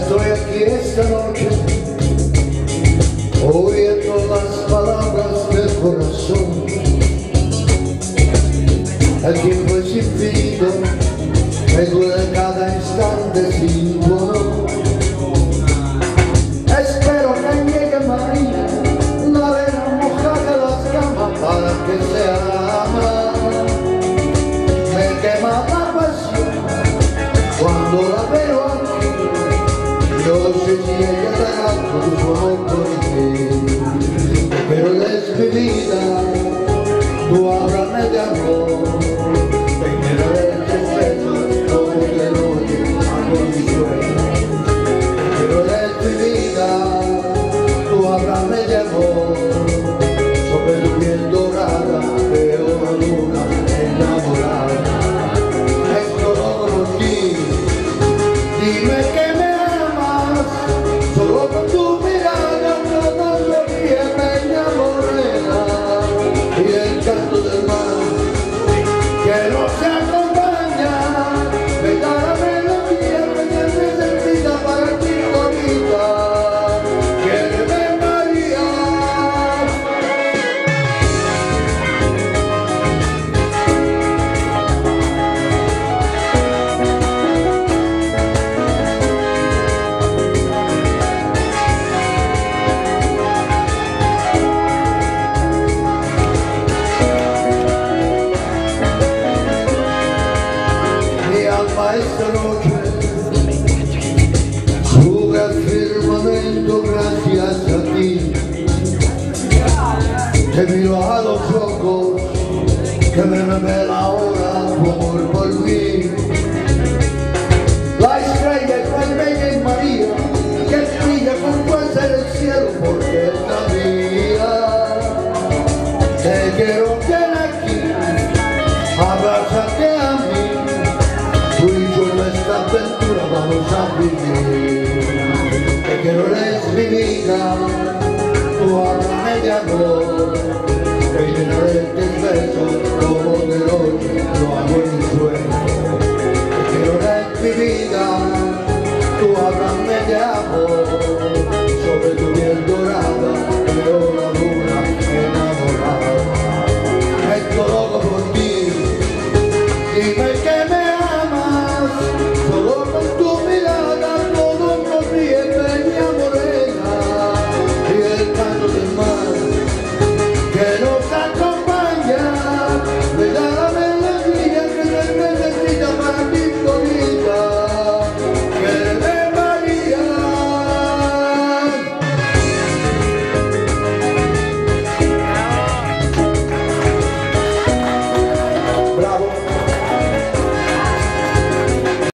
Estoy aquí esta noche oyendo las palabras del corazón el tiempo es infinito me dura cada instante sin Tú háblame al gracias a ti. Te miro a los ojos que me revela ahora tu amor por mí. La estrella es más bella y María que brilla con fuerza en el cielo porque es la mía te quiero bien aquí abrázate a mí. Tú y yo nuestra aventura vamos a vivir away.